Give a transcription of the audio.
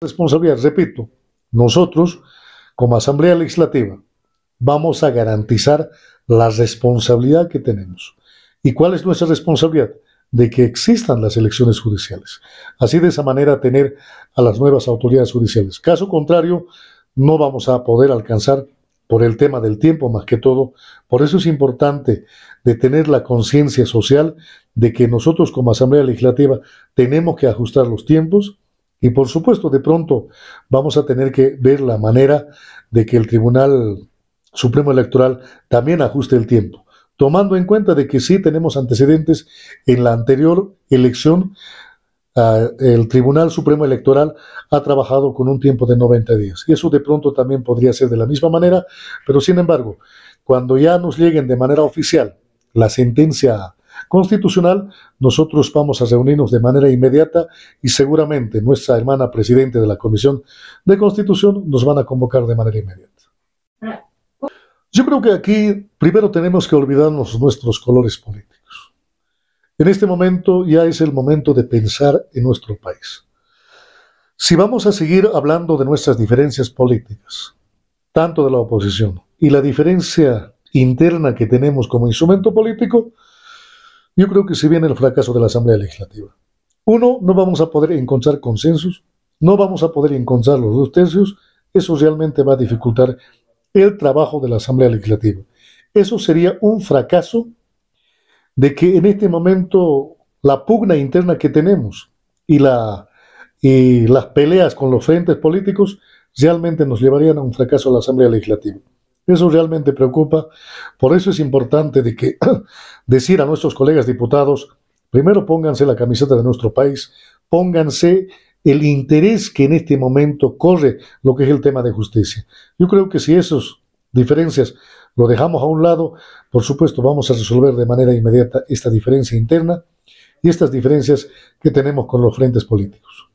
responsabilidad, repito, nosotros como Asamblea Legislativa vamos a garantizar la responsabilidad que tenemos. ¿Y cuál es nuestra responsabilidad? De que existan las elecciones judiciales. Así de esa manera tener a las nuevas autoridades judiciales. Caso contrario, no vamos a poder alcanzar por el tema del tiempo más que todo. Por eso es importante tener la conciencia social de que nosotros como Asamblea Legislativa tenemos que ajustar los tiempos y por supuesto de pronto vamos a tener que ver la manera de que el Tribunal Supremo Electoral también ajuste el tiempo, tomando en cuenta de que sí tenemos antecedentes en la anterior elección Ah, el Tribunal Supremo Electoral ha trabajado con un tiempo de 90 días. Y eso de pronto también podría ser de la misma manera, pero sin embargo, cuando ya nos lleguen de manera oficial la sentencia constitucional, nosotros vamos a reunirnos de manera inmediata y seguramente nuestra hermana presidente de la Comisión de Constitución nos van a convocar de manera inmediata. Yo creo que aquí primero tenemos que olvidarnos nuestros colores políticos. En este momento ya es el momento de pensar en nuestro país. Si vamos a seguir hablando de nuestras diferencias políticas, tanto de la oposición, y la diferencia interna que tenemos como instrumento político, yo creo que se viene el fracaso de la Asamblea Legislativa. Uno, no vamos a poder encontrar consensos, no vamos a poder encontrar los dos tercios, eso realmente va a dificultar el trabajo de la Asamblea Legislativa. Eso sería un fracaso de que en este momento la pugna interna que tenemos y, y las peleas con los frentes políticos realmente nos llevarían a un fracaso a la Asamblea Legislativa. Eso realmente preocupa. Por eso es importante de que decir a nuestros colegas diputados, primero pónganse la camiseta de nuestro país, pónganse el interés que en este momento corre lo que es el tema de justicia. Yo creo que si esas diferencias lo dejamos a un lado, por supuesto vamos a resolver de manera inmediata esta diferencia interna y estas diferencias que tenemos con los frentes políticos.